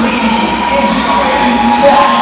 Please, enjoy that.